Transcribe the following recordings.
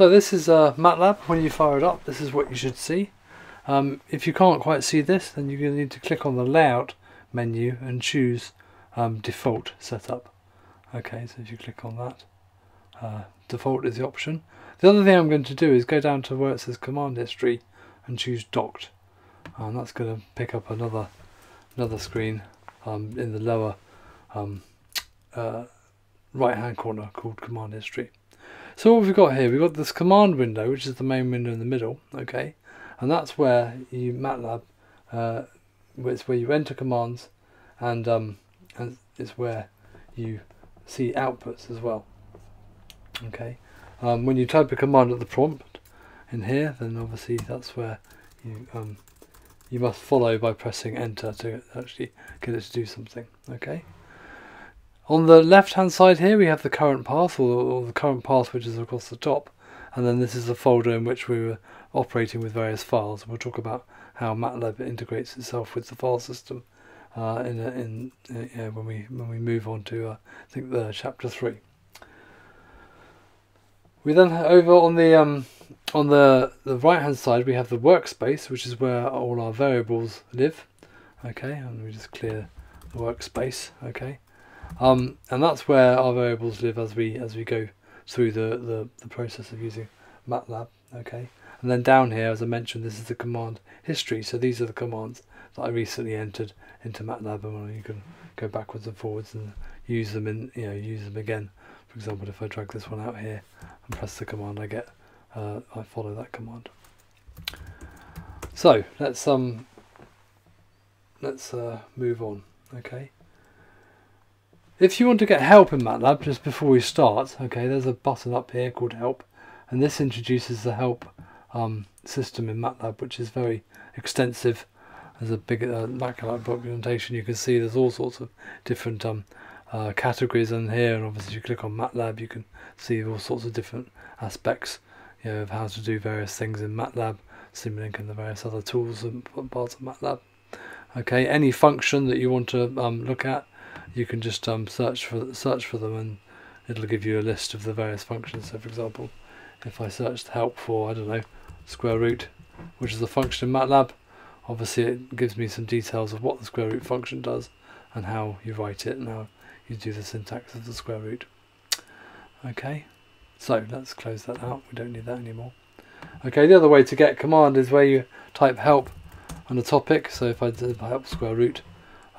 So this is uh, MATLAB. When you fire it up, this is what you should see. Um, if you can't quite see this, then you're going to need to click on the Layout menu and choose um, Default Setup. Okay, so if you click on that, uh, Default is the option. The other thing I'm going to do is go down to where it says Command History and choose Docked. And that's going to pick up another another screen um, in the lower um, uh, right hand corner called Command History. So what we've got here, we've got this command window, which is the main window in the middle, okay, and that's where you MATLAB, uh, it's where you enter commands, and um, and it's where you see outputs as well. Okay, um, when you type a command at the prompt in here, then obviously that's where you um, you must follow by pressing enter to actually get it to do something. Okay. On the left hand side here we have the current path or, or, the current path which is across the top and then this is the folder in which we were operating with various files. We'll talk about how MATLAB integrates itself with the file system uh, in, a, in uh, when we when we move on to uh, I think the chapter three. We then over on the um, on the the right hand side we have the workspace which is where all our variables live. Okay, and we just clear the workspace. Okay. Um, and that's where our variables live as we as we go through the, the, the process of using MATLAB. Okay, and then down here, as I mentioned, this is the command history. So these are the commands that I recently entered into MATLAB, and you can go backwards and forwards and use them in you know use them again. For example, if I drag this one out here and press the command, I get uh, I follow that command. So let's um let's uh, move on. Okay. If you want to get help in MATLAB just before we start, okay, there's a button up here called help and this introduces the help um, system in MATLAB which is very extensive. There's a big uh, MATLAB documentation you can see there's all sorts of different um, uh, categories in here and obviously if you click on MATLAB you can see all sorts of different aspects you know, of how to do various things in MATLAB, Simulink and the various other tools and parts of MATLAB. Okay, any function that you want to um, look at you can just um, search for search for them and it'll give you a list of the various functions. So for example, if I searched help for, I don't know, square root, which is a function in MATLAB, obviously it gives me some details of what the square root function does and how you write it and how you do the syntax of the square root. Okay, so let's close that out, we don't need that anymore. Okay, the other way to get command is where you type help on a topic, so if I did help square root,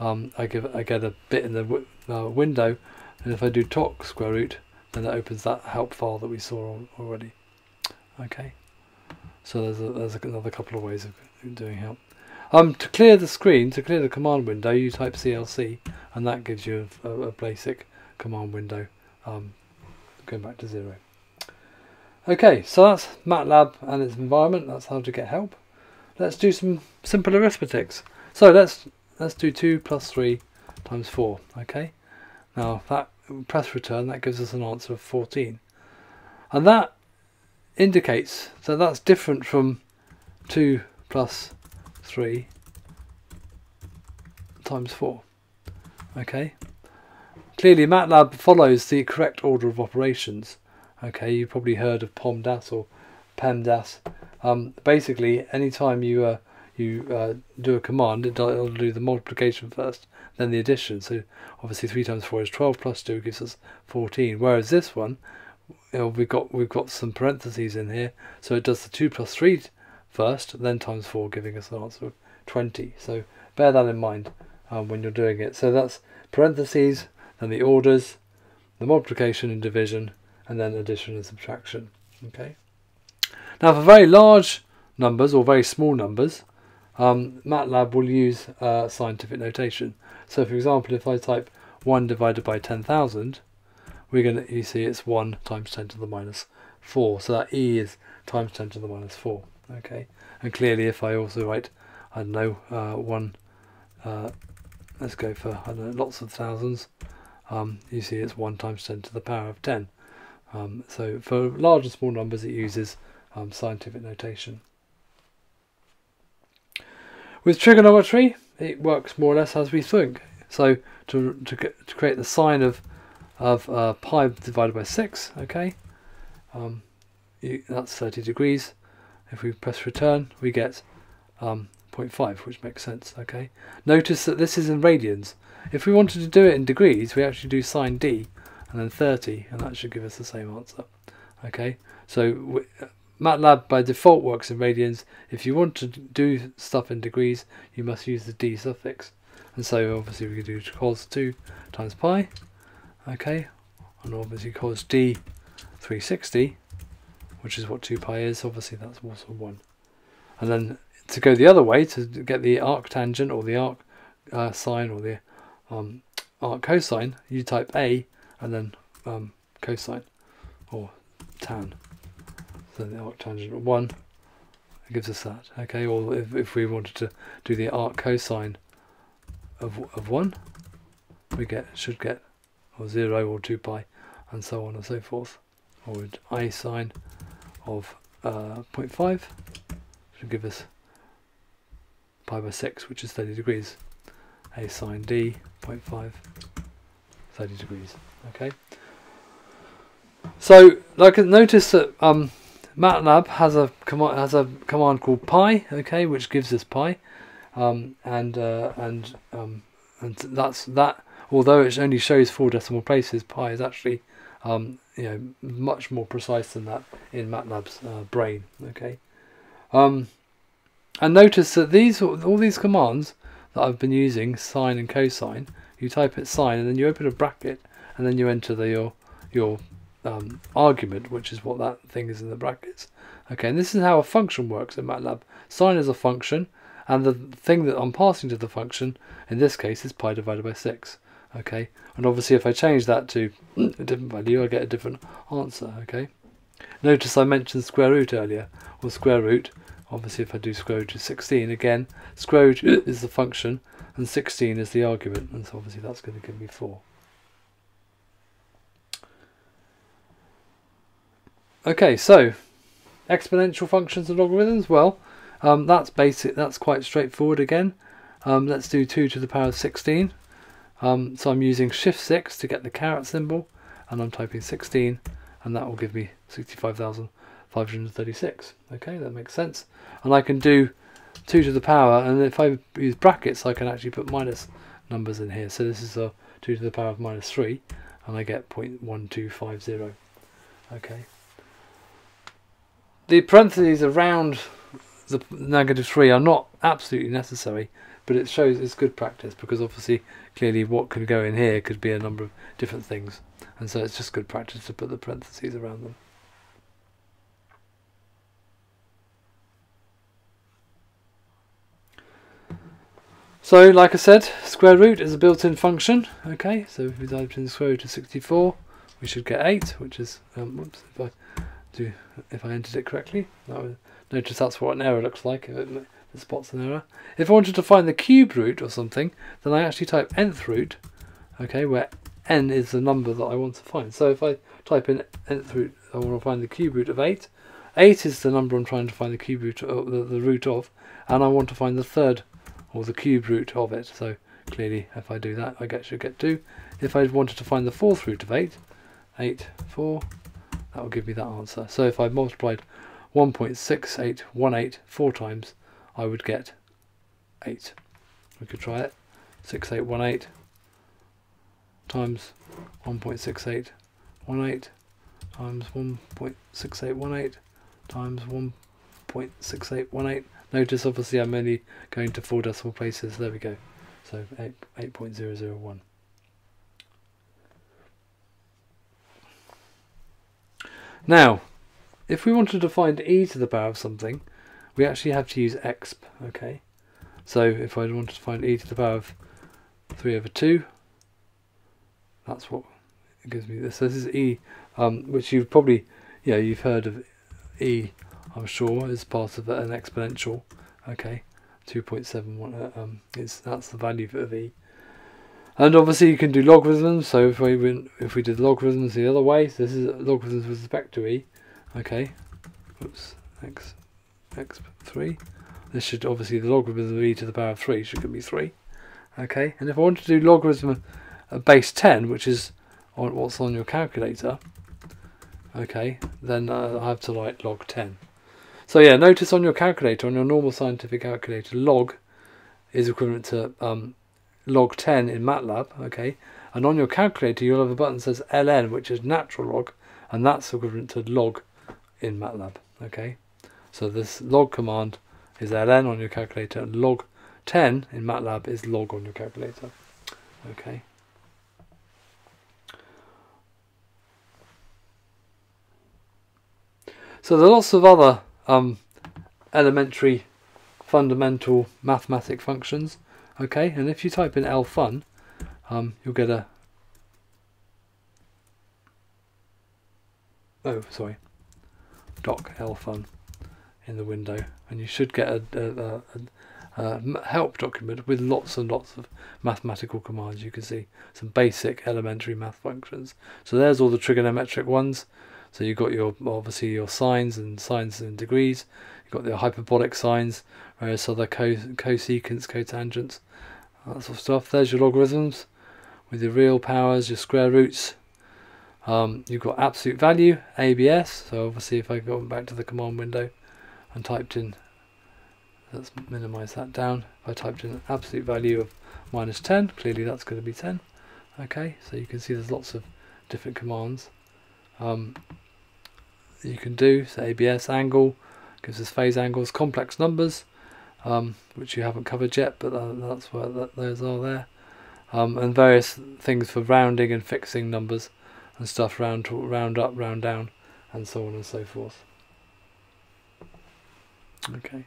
um, I give I get a bit in the uh, window, and if I do doc square root, then it opens that help file that we saw already. Okay, so there's a, there's another couple of ways of doing help. Um, to clear the screen, to clear the command window, you type CLC, and that gives you a, a basic command window, um, going back to zero. Okay, so that's MATLAB and its environment. That's how to get help. Let's do some simple arithmetics. So let's let's do 2 plus 3 times 4 okay? Now that press return that gives us an answer of 14 and that indicates that that's different from 2 plus 3 times 4 okay? Clearly MATLAB follows the correct order of operations okay? You've probably heard of BODMAS or PEMDAS um, basically anytime you uh, you uh, do a command, it'll do the multiplication first, then the addition. So obviously 3 times 4 is 12 plus 2 gives us 14. Whereas this one, you know, we've got we've got some parentheses in here, so it does the 2 plus 3 first, then times 4, giving us an answer of 20. So bear that in mind um, when you're doing it. So that's parentheses, then the orders, the multiplication and division, and then addition and subtraction. Okay. Now for very large numbers or very small numbers, um, MATLAB will use uh, scientific notation. So for example, if I type 1 divided by 10,000, we're going to, you see it's 1 times 10 to the minus 4. So that E is times 10 to the minus 4. Okay, and clearly if I also write, I don't know, uh, 1, uh, let's go for, I don't know, lots of thousands, um, you see it's 1 times 10 to the power of 10. Um, so for large and small numbers it uses um, scientific notation. With trigonometry, it works more or less as we think. So to, to, to create the sine of, of uh, pi divided by 6, okay, um, you, that's 30 degrees. If we press return, we get um, 0.5, which makes sense, okay? Notice that this is in radians. If we wanted to do it in degrees, we actually do sine d and then 30, and that should give us the same answer, okay? So MATLAB by default works in radians. If you want to do stuff in degrees, you must use the d suffix. And so obviously we could do cos 2 times pi, okay, and obviously cos d 360, which is what 2 pi is, obviously that's also 1. And then to go the other way, to get the arc tangent or the arc uh, sine or the um, arc cosine, you type A and then um, cosine or tan. So the arc tangent of 1 gives us that. Okay, or if, if we wanted to do the arc cosine of, of 1, we get should get or 0 or 2 pi and so on and so forth. Or I sine of uh, 0.5 should give us pi by 6, which is 30 degrees. A sine d, 0.5, 30 degrees. Okay. So, like, notice that um, MATLAB has a command has a command called pi, okay, which gives us pi, um, and uh, and um, and that's that. Although it only shows four decimal places, pi is actually um, you know much more precise than that in MATLAB's uh, brain. Okay, um, and notice that these all these commands that I've been using, sine and cosine, you type it sine and then you open a bracket and then you enter the, your your um, argument, which is what that thing is in the brackets. Okay, and this is how a function works in MATLAB. Sine is a function, and the thing that I'm passing to the function, in this case, is pi divided by 6. Okay, and obviously if I change that to a different value, I get a different answer. Okay, notice I mentioned square root earlier, or square root. Obviously, if I do square root of 16, again, square root is the function, and 16 is the argument, and so obviously that's going to give me 4. Okay, so exponential functions and logarithms. Well, um, that's basic. That's quite straightforward again. Um, let's do 2 to the power of 16. Um, so I'm using shift 6 to get the caret symbol, and I'm typing 16, and that will give me 65,536. Okay, that makes sense. And I can do 2 to the power, and if I use brackets, I can actually put minus numbers in here. So this is a 2 to the power of minus 3, and I get 0.1250. Okay the parentheses around the negative 3 are not absolutely necessary, but it shows it's good practice because obviously, clearly, what could go in here could be a number of different things, and so it's just good practice to put the parentheses around them. So, like I said, square root is a built-in function. Okay, so if we type in square root of 64, we should get 8, which is, um, whoops, if I do if I entered it correctly. Notice that's what an error looks like if it, if it spots an error. If I wanted to find the cube root or something, then I actually type nth root, okay, where n is the number that I want to find. So if I type in nth root, I want to find the cube root of 8. 8 is the number I'm trying to find the cube root of, the, the root of, and I want to find the third or the cube root of it. So clearly if I do that I get should get 2. If I wanted to find the fourth root of 8, 8, 4, that will give me that answer. So if I multiplied 1.6818 four times, I would get 8. We could try it. 6818 times 1.6818 times 1.6818 times 1.6818. Notice obviously I'm only going to four decimal places. There we go. So 8, Now, if we wanted to find e to the power of something, we actually have to use exp, okay? So if I wanted to find e to the power of 3 over 2, that's what it gives me. This, this is e, um, which you've probably, yeah, you've heard of e, I'm sure, is part of an exponential, okay? 2.71, uh, um, that's the value of e. And obviously you can do logarithms, so if we went, if we did logarithms the other way, so this is logarithms with respect to e, okay, oops, x, x3, this should obviously the logarithm of e to the power of 3 should give me 3, okay, and if I want to do logarithm of base 10, which is on what's on your calculator, okay, then uh, I have to write log 10. So yeah, notice on your calculator, on your normal scientific calculator, log is equivalent to um, log 10 in MATLAB, okay? And on your calculator, you'll have a button that says ln, which is natural log, and that's equivalent to log in MATLAB, okay? So this log command is ln on your calculator, and log 10 in MATLAB is log on your calculator, okay? So there are lots of other um, elementary fundamental mathematic functions okay and if you type in elfun um, you'll get a oh sorry doc elfun in the window and you should get a, a, a, a, help document with lots and lots of mathematical commands. You can see some basic elementary math functions. So there's all the trigonometric ones so you've got your obviously your sines and sines and degrees you've got the hyperbolic sines various other co cosecants cotangents that sort of stuff. There's your logarithms with your real powers, your square roots. Um, you've got absolute value, ABS. So obviously if I go back to the command window and typed in, let's minimize that down. If I typed in absolute value of minus 10, clearly that's going to be 10. Okay, so you can see there's lots of different commands um, you can do. So ABS angle gives us phase angles, complex numbers um, which you haven't covered yet, but that's where that, those are there. Um, and various things for rounding and fixing numbers and stuff, round, round up, round down, and so on and so forth. Okay.